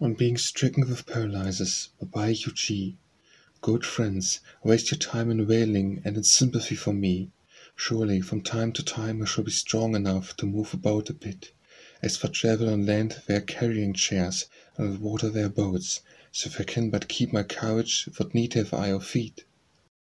On being stricken with paralysis Bai Juyi Good friends, waste your time in wailing and in sympathy for me. Surely from time to time I shall be strong enough to move about a bit. As for travel on land they are carrying chairs, and on water their boats, so if I can but keep my courage what need have I of feet?